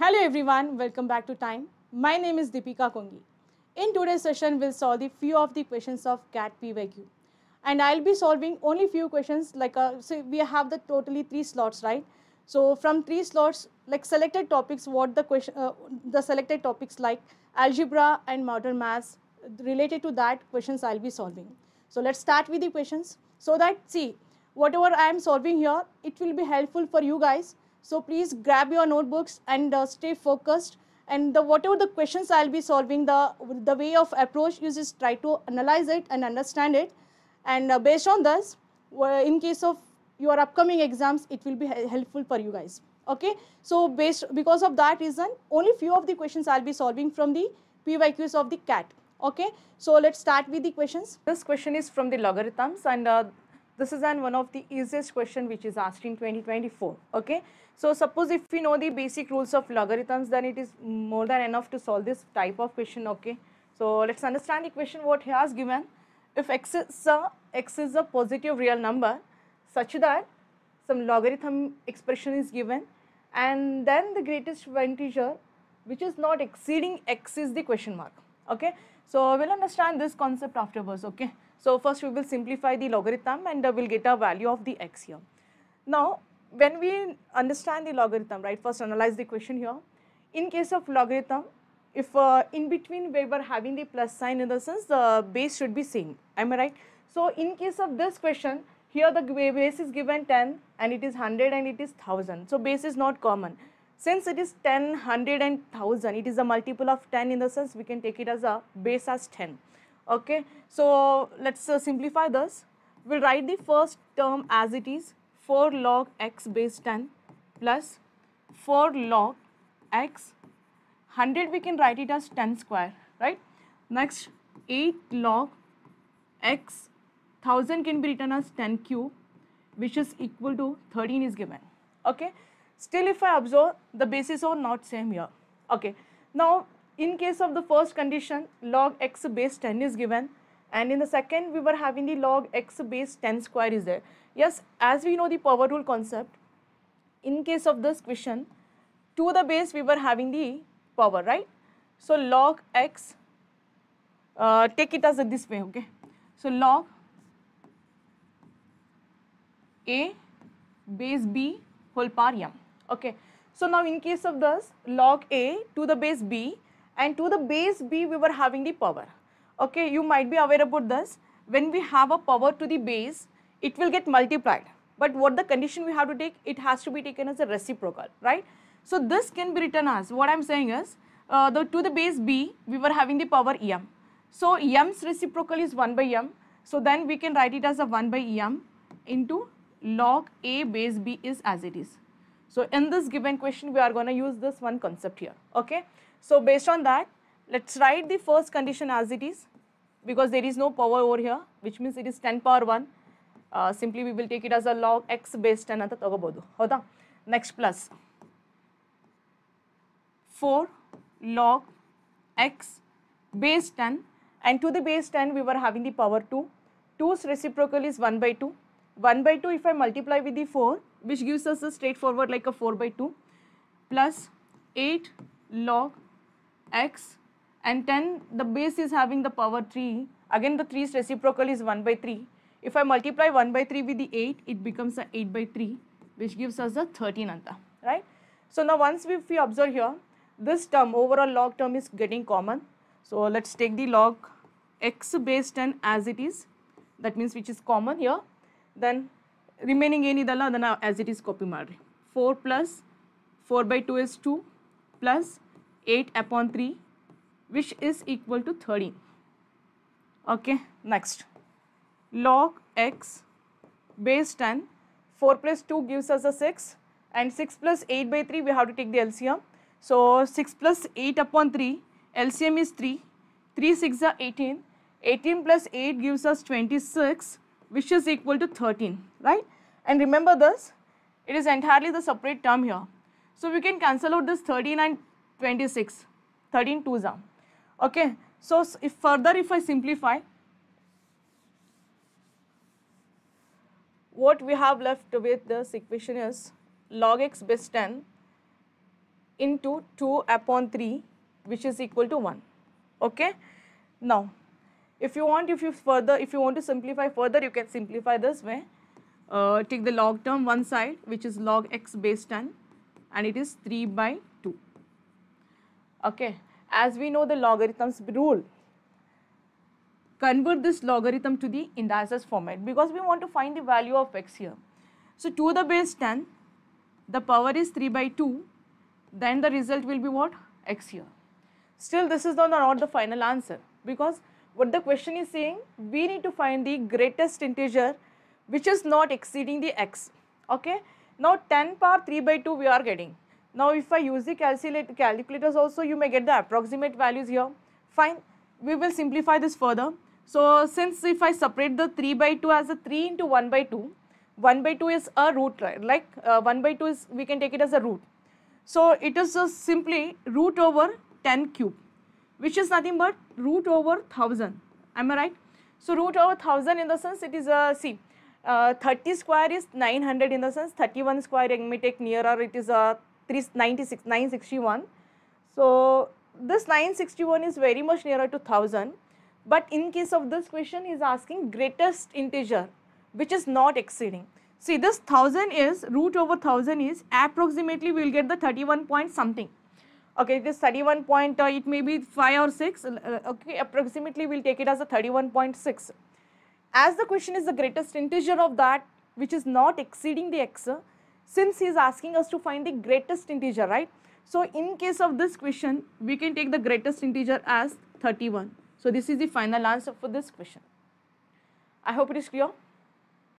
Hello everyone, welcome back to Time. My name is Deepika Kongi. In today's session, we'll solve the few of the questions of CAT PYQ. And I'll be solving only few questions like, uh, so we have the totally three slots, right? So from three slots, like selected topics, what the question, uh, the selected topics like algebra and modern maths, related to that questions I'll be solving. So let's start with the questions. So that, see, whatever I am solving here, it will be helpful for you guys so please grab your notebooks and uh, stay focused. And the, whatever the questions I'll be solving, the, the way of approach is just try to analyze it and understand it. And uh, based on this, in case of your upcoming exams, it will be helpful for you guys. Okay. So based because of that reason, only few of the questions I'll be solving from the PYQs of the CAT. Okay. So let's start with the questions. This question is from the logarithms and uh, this is an one of the easiest question which is asked in 2024. Okay. So suppose if we know the basic rules of logarithms, then it is more than enough to solve this type of question, okay. So let's understand the question what he has given. If x is a, x is a positive real number such that some logarithm expression is given and then the greatest integer which is not exceeding x is the question mark, okay. So we'll understand this concept afterwards, okay. So first we will simplify the logarithm and we'll get a value of the x here. Now when we understand the logarithm, right, first analyze the question here. In case of logarithm, if uh, in between we were having the plus sign in the sense the base should be same, am I right? So in case of this question, here the base is given 10 and it is 100 and it is 1000. So base is not common. Since it is 10, 100 and 1000, it is a multiple of 10 in the sense we can take it as a base as 10. Okay, so let's uh, simplify this. We'll write the first term as it is 4 log x base 10 plus 4 log x 100 we can write it as 10 square right next 8 log x 1000 can be written as 10 cube which is equal to 13 is given okay still if I observe the bases are not same here. Okay. Now in case of the first condition log x base 10 is given. And in the second we were having the log x base 10 square is there. Yes as we know the power rule concept in case of this question to the base we were having the power right? So log x uh, take it as this way okay? So log a base b whole power m okay. So now in case of this log a to the base b and to the base b we were having the power. Okay you might be aware about this. When we have a power to the base it will get multiplied. But what the condition we have to take it has to be taken as a reciprocal right? So this can be written as what i'm saying is uh, the to the base b we were having the power m. So m's reciprocal is 1 by m. So then we can write it as a 1 by m into log a base b is as it is so in this given question we are going to use this one concept here okay so based on that Let's write the first condition as it is because there is no power over here which means it is 10 power 1. Uh, simply we will take it as a log x base 10 ಅಂತ ತಗೋಬಹುದು ಹೌದಾ next plus 4 log x base 10 and to the base 10 we were having the power 2 2's reciprocal is 1 by 2 1 by 2 if I multiply with the 4 which gives us a straightforward like a 4 by 2 plus 8 log x and 10 the base is having the power 3 again the 3's reciprocal is 1 by 3 if I multiply 1 by 3 with the 8 it becomes a 8 by 3 which gives us a 13 anta right? So now once we, if we observe here this term overall log term is getting common. So let's take the log x base 10 as it is. That means which is common here then remaining ಏನಿದಲ್ಲ ಅದನ್ನು as it is copy ಮಾಡಿರಿ 4 plus 4 by 2 is 2 plus 8 upon 3 which is equal to 13. Okay, next. Log x base 10, 4 plus 2 gives us a 6 and 6 plus 8 by 3 we have to take the LCM. So 6 plus 8 upon 3, LCM is 3, 3 6 are 18, 18 plus 8 gives us 26 which is equal to 13, right? And remember this, it is entirely the separate term here. So we can cancel out this 13 and 26, 13 twos are. Okay, so if further if I simplify, what we have left with this equation is log x base 10 into 2 upon 3 which is equal to 1 okay now if you want if you further if you want to simplify further you can simplify this way. Uh, take the log term one side which is log x base 10 and it is 3 by 2 okay as we know the logarithms rule convert this logarithm to the indices format because we want to find the value of x here. So to the base 10 the power is 3 by 2 then the result will be what? x here. Still this is not, not the final answer because what the question is saying we need to find the greatest integer which is not exceeding the x. Okay? Now 10 power 3 by 2 we are getting. Now if I use the calculators also you may get the approximate values here. Fine. We will simplify this further. So since if I separate the 3 by 2 as a 3 into 1 by 2 1 by 2 is a root right? Like uh, 1 by 2 is we can take it as a root. So it is just simply root over 10 cube which is nothing but root over 1000 am I right? So root over 1000 in the sense it is a see uh, 30 square is 900 in the sense 31 square you may take nearer it is a 396 961 so this 961 is very much nearer to 1000 but in case of this question is asking greatest integer which is not exceeding. See this 1000 is root over 1000 is approximately we will get the 31 point something okay this 31 point uh, it may be 5 or 6 uh, okay approximately we'll take it as a 31.6 as the question is the greatest integer of that which is not exceeding the x since he is asking us to find the greatest integer right? So in case of this question we can take the greatest integer as 31 so this is the final answer for this question. I hope it is clear